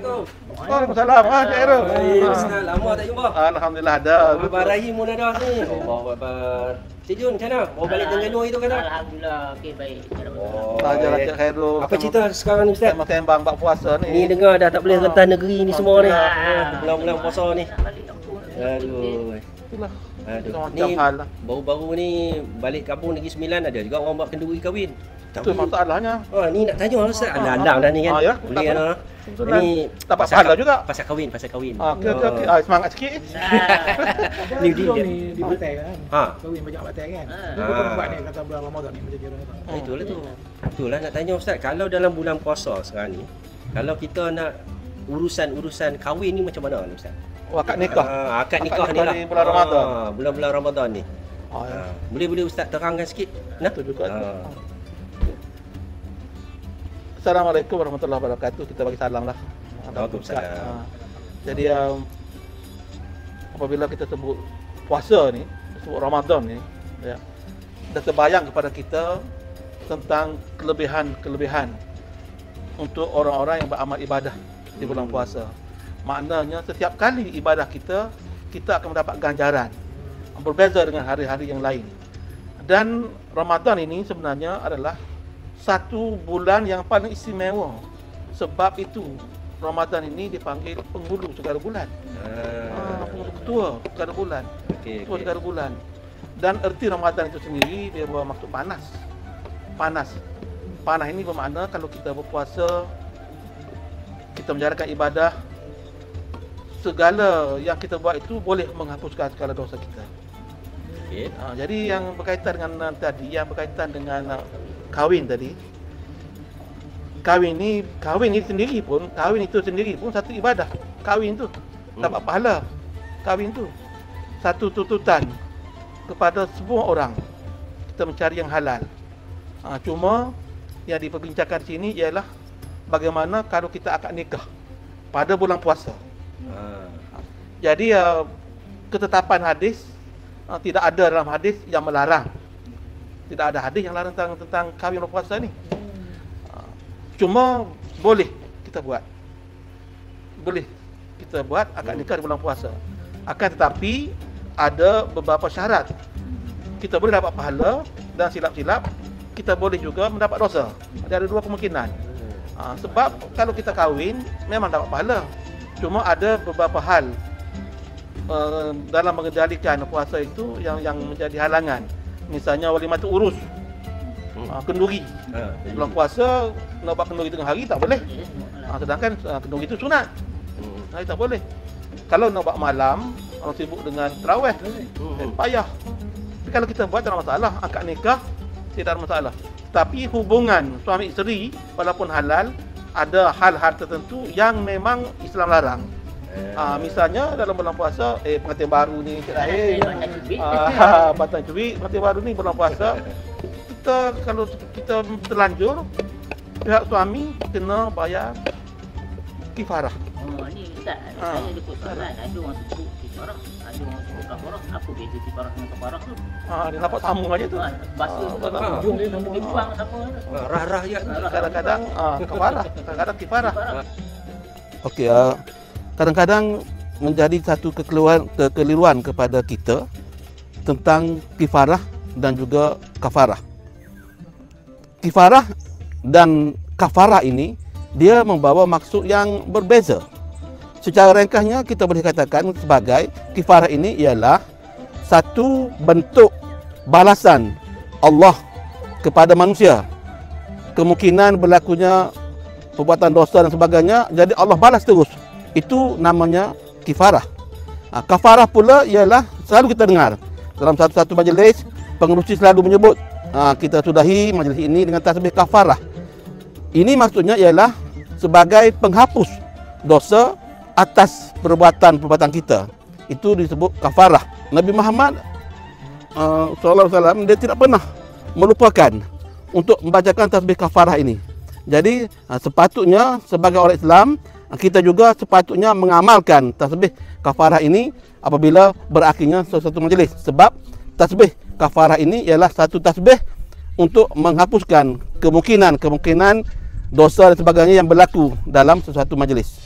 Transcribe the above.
Assalamualaikum. Waalaikumsalam. Ah, Cik Airul. Baik, Ustaz. Lama tak jumpa. Alhamdulillah ada. Abang Rahim pun ada ni. Allahu Akbar. Cik Jun, macam mana? Mau balik Terengganu itu kan? Alhamdulillah, okey baik. Oh, lah. Cik Khairul. Apa cerita sekarang ni Ustaz? Sembang-sembang bak puasa ni. Ni dengar dah tak boleh rentas negeri ni semua ni. Ah. Ah, Bulan-bulan puasa ni. Aduh. Itulah. Aduh. Ni hal lah. baru-baru ni balik kampung Negeri Sembilan ada juga orang buat kenduri kahwin. Tak Itu masalahnya. Oh, ni nak tanya lah Ustaz. Anda-anda dah ni kan. Ah, ya. Boleh kan? Ah? Kebetulan. Ni Dapat pasal pahala ka- juga. Pasal kahwin, pasal kahwin. Ah, okey okey okey. Oh. Ah, semangat sikit. Ni dia. Ni di batai kan. Ha. Kahwin banyak batai kan. Ah. Dia ni kata bulan Ramadan ni macam kira kata. Ah, itulah tu. Itulah nak tanya Ustaz, kalau dalam bulan puasa sekarang ni, kalau kita nak urusan-urusan kahwin ni macam mana ni Ustaz? Wakak nikah. Ah, akad Akad nikah ni nikah lah. di bulan Ramadan. Ah, bulan-bulan Ramadan ni. Ah. Ah, boleh-boleh Ustaz terangkan sikit? Nah. Itu juga. tu. Ah. Assalamualaikum warahmatullahi wabarakatuh. Kita bagi salam lah. Waalaikumsalam. Ah, Jadi um, apabila kita sebut puasa ni, sebut Ramadan ni, ya, dah terbayang kepada kita tentang kelebihan-kelebihan untuk orang-orang yang beramal ibadah di bulan Hmm. puasa. Maknanya setiap kali ibadah kita, kita akan mendapat ganjaran. Berbeza dengan hari-hari yang lain. Dan Ramadan ini sebenarnya adalah satu bulan yang paling istimewa. Sebab itu Ramadan ini dipanggil penghulu segala bulan. Ah, Ah. penghulu ketua segala bulan. Okey, Ketua okey. segala bulan. Dan erti Ramadan itu sendiri dia bermaksud panas. Panas. Panas ini bermakna kalau kita berpuasa kita menjalankan ibadah segala yang kita buat itu boleh menghapuskan segala dosa kita. Okey. Ha, jadi yang berkaitan dengan uh, tadi, yang berkaitan dengan uh, kahwin tadi. Kahwin ni, kahwin ni sendiri pun, kahwin itu sendiri pun satu ibadah. Kahwin tu dapat pahala. Kahwin tu satu tuntutan kepada semua orang. Kita mencari yang halal. Ha, cuma yang diperbincangkan di sini ialah bagaimana kalau kita akan nikah pada bulan puasa. Ah. Jadi uh, ketetapan hadis uh, tidak ada dalam hadis yang melarang. Tidak ada hadis yang larang tentang tentang kahwin berpuasa ni. Uh, cuma boleh kita buat. Boleh kita buat akad nikah di bulan puasa. Akan tetapi ada beberapa syarat. Kita boleh dapat pahala dan silap-silap kita boleh juga mendapat dosa. Ada dua kemungkinan. Ha, sebab kalau kita kahwin memang dapat pahala. Cuma ada beberapa hal uh, dalam mengendalikan puasa itu yang yang menjadi halangan. Misalnya walimat urus. Uh, kenduri. Ah. Bulan puasa nak buat kenduri tengah hari tak boleh. Ha, sedangkan uh, kenduri itu sunat. Hmm. Hari tak boleh. Kalau nak buat malam, orang sibuk dengan terawih, eh, payah. Tapi kalau kita buat tak ada masalah, akad nikah tidak ada masalah. Tapi hubungan suami isteri walaupun halal ada hal-hal tertentu yang memang Islam larang. Eh. Ah, misalnya dalam bulan puasa, eh pengantin baru ni Cik Rahim. Ah, batang cubit, pengantin baru ni bulan puasa. Kita kalau kita terlanjur pihak suami kena bayar kifarah. Oh, ni Ustaz, Ah. saya ada soalan. Ada orang sebut kifarah, ada orang sebut kafarah. Apa beza kifarah dengan kafarah tu? Ah, dia nampak sambung aja tu. Ah, Bahasa Ah, sama. Ujung dia sama. Dia buang sama. Ah, Rah-rah je. Kadang-kadang ah, kifarah, kadang-kadang kifarah. Kifarah. Okey, uh, kadang-kadang menjadi satu kekeliruan, kekeliruan kepada kita tentang kifarah dan juga kafarah. Kifarah dan kafarah ini dia membawa maksud yang berbeza. Secara ringkasnya kita boleh katakan sebagai kifarah ini ialah satu bentuk balasan Allah kepada manusia. Kemungkinan berlakunya perbuatan dosa dan sebagainya jadi Allah balas terus itu namanya kifarah. Ha, kafarah pula ialah selalu kita dengar. Dalam satu-satu majlis pengerusi selalu menyebut ha, kita sudahi majlis ini dengan tasbih kafarah. Ini maksudnya ialah sebagai penghapus dosa atas perbuatan-perbuatan kita. Itu disebut kafarah. Nabi Muhammad uh, alaihi wasallam dia tidak pernah melupakan untuk membacakan tasbih kafarah ini. Jadi ha, sepatutnya sebagai orang Islam ha, kita juga sepatutnya mengamalkan tasbih kafarah ini apabila berakhirnya sesuatu majlis sebab tasbih kafarah ini ialah satu tasbih untuk menghapuskan kemungkinan-kemungkinan dosa dan sebagainya yang berlaku dalam sesuatu majlis.